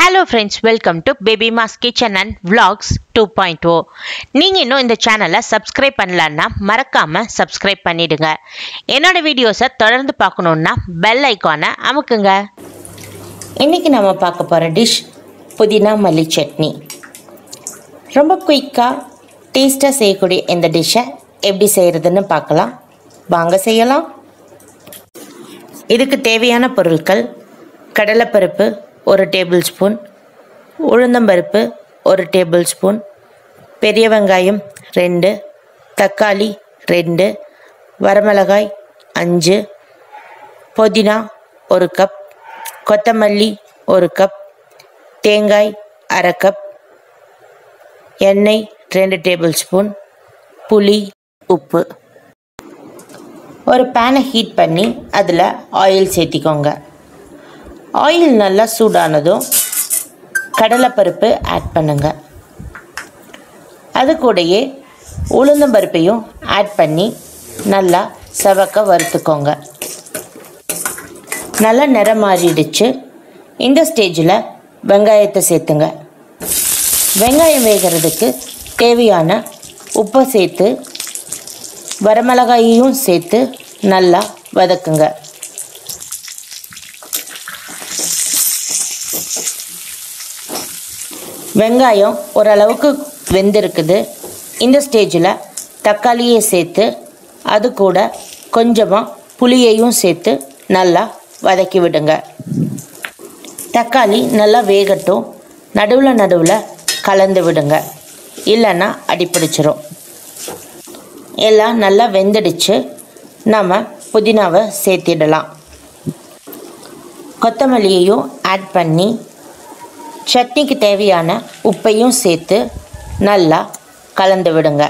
Hello friends welcome to baby mass kitchen and vlogs two point O நீங்கள் இன்னும் இந்த சேனலை சப்ஸ்கிரைப் பண்ணலான்னா மறக்காமல் சப்ஸ்கிரைப் பண்ணிடுங்க. என்னோடய வீடியோஸை தொடர்ந்து பார்க்கணுன்னா பெல் ஐக்கானை அமுக்குங்க. இன்றைக்கி நம்ம பார்க்க போகிற டிஷ் புதினா மல்லி சட்னி. ரொம்ப குயிக்காக டேஸ்ட்டாக செய்யக்கூடிய இந்த டிஷ்ஷை எப்படி செய்கிறதுன்னு பார்க்கலாம். வாங்க செய்யலாம். இதுக்கு தேவையான பொருட்கள் கடலைப்பருப்பு ஒரு டேபிள் ஸ்பூன் உளுந்தம்பருப்பு ஒரு டேபிள் ஸ்பூன் பெரிய வெங்காயம் ரெண்டு தக்காளி ரெண்டு வரமிளகாய் அஞ்சு புதினா ஒரு கப் கொத்தமல்லி ஒரு கப் தேங்காய் அரை கப் எண்ணெய் ரெண்டு டேபிள் ஸ்பூன் புளி உப்பு. ஒரு பேனை ஹீட் பண்ணி அதில் ஆயில் சேர்த்திக்கோங்க. ஆயில் நல்லா சூடானதும் கடலைப்பருப்பு ஆட் பண்ணுங்க. அது கூடயே உளுந்தம்பருப்பையும் ஆட் பண்ணி நல்லா செவக்க வறுத்துக்கோங்க. நல்லா நிறம் மாறிடுச்சு. இந்த ஸ்டேஜில் வெங்காயத்தை சேர்த்துங்க. வெங்காயம் வேகிறதுக்கு தேவையான உப்பை சேர்த்து வரமிளகாயையும் சேர்த்து நல்லா வதக்குங்க. வெங்காயம் ஓரளவுக்கு வெந்திருக்குது. இந்த ஸ்டேஜில் தக்காளியை சேர்த்து அது கூட கொஞ்சமாக புளியையும் சேர்த்து நல்லா வதக்கி விடுங்க. தக்காளி நல்லா வேகட்டும். நடுவில் நடுவில் கலந்து விடுங்க. இல்லைன்னா அடிப்பிடிச்சிரும் எல்லாம் நல்லா வெந்துடுச்சு. நம்ம புதினாவை சேர்த்திடலாம். கொத்தமல்லியையும் ஆட் பண்ணி சட்னிக்கு தேவையான உப்பையும் சேர்த்து நல்லா கலந்து விடுங்க.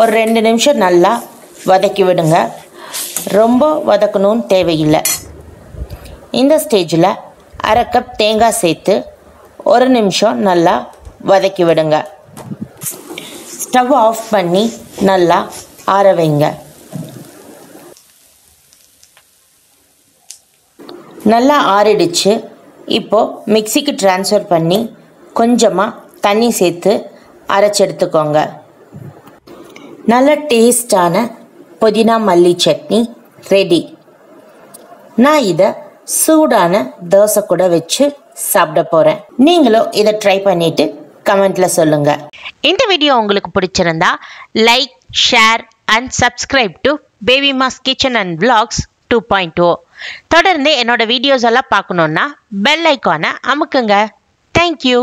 ஒரு ரெண்டு நிமிஷம் நல்லா வதக்கி விடுங்க. ரொம்ப வதக்கணும்னு தேவையில்லை. இந்த ஸ்டேஜில் அரை கப் தேங்காய் சேர்த்து ஒரு நிமிஷம் நல்லா வதக்கி விடுங்க. ஸ்டவ் ஆஃப் பண்ணி நல்லா ஆற வைங்க. நல்லா ஆறிடுச்சு. இப்போது மிக்சிக்கு ட்ரான்ஸ்ஃபர் பண்ணி கொஞ்சமாக தண்ணி சேர்த்து அரைச்செடுத்துக்கோங்க நல்ல டேஸ்டான புதினா மல்லி சட்னி ரெடி நான் இதை சூடான தோசை கூட வச்சு சாப்பிட போகிறேன் நீங்களும் இதை ட்ரை பண்ணிவிட்டு கமெண்ட்டில் சொல்லுங்கள் இந்த வீடியோ உங்களுக்கு பிடிச்சிருந்தா like share and subscribe to baby mass kitchen and vlogs two point O தொடர்ந்து என்னோட வீடியோஸ் எல்லாம் பார்க்கணுன்னா பெல் ஐக்கானை அமுக்குங்க. தேங்க்யூ